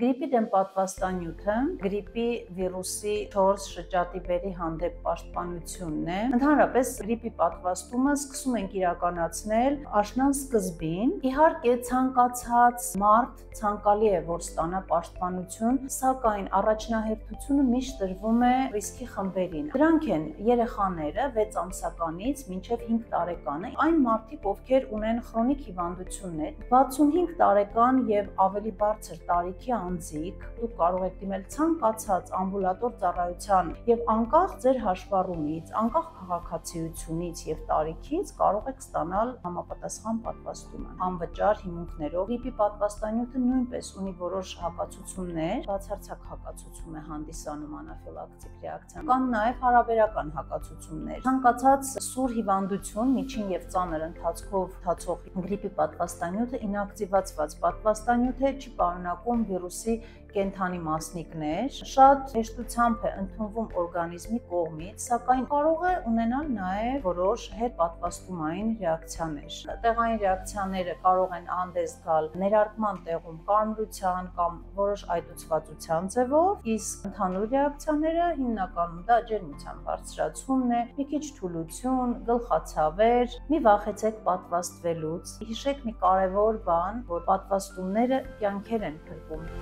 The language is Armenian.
Գրիպի դեմ պատվաստանյութը գրիպի վիրուսի 4 շրջատիպերի հանդեպ պաշտպանությունն է։ Ընդհանրապես գրիպի պատվաստումը սկսում ենք իրականացնել աշնան սկզբին։ Իհարկե ցանկացած մարդ ցանկալի է որ ստանա պաշտպանություն, սակայն առաջնահերթությունը միշտ տրվում է ռիսկի խմբերին։ Դրանք են երեխաները 6 ամսականից մինչև 5 տարեկանը, այն մարդիկ, ովքեր ունեն քրոնիկ հիվանդություններ, 65 տարեկան եւ ավելի բարձր տարիքի անձիկ, դուք կարող եք դիմել ցանկացած ամբուլատոր ծառայության եւ անկախ ձեր հաշվառումից, անկախ քաղաքացիությունից եւ տարիքից կարող եք ստանալ համապատասխան պատվաստումը։ Անվճար հիմունքներով գրիպի պատվաստանյութը նույնպես ունի որոշ հակացություններ, բացարձակ հակացություն է հանդիսանում անաֆիլակտիկ ռեակցիան։ Կան նաեւ հարաբերական հակացություններ։ Ցանկացած սուր հիվանդություն միջին եւ ծանր ընթացքով թացող գրիպի պատվաստանյութը ինակտիվացված պատվաստանյութ է, չի պարունակում վիրուս վիրուսի կենթանի մասնիկներ, շատ հեշտությամբ է ընդունվում օրգանիզմի կողմից, սակայն կարող է ունենալ նաև որոշ հետպատվաստումային ռեակցիաներ։ Տեղային ռեակցիաները կարող են հանդես գալ ներարկման տեղում կարմրության կամ որոշ այտուցվածության ձևով, իսկ ընդհանուր ռեակցիաները հիմնականում դա ջերմության բարձրացումն է, մի քիչ թուլություն, գլխացավեր, մի վախեցեք պատվաստվելուց։ Հիշեք մի կարևոր բան, որ պատվաստումները կյանքեր են փրկում։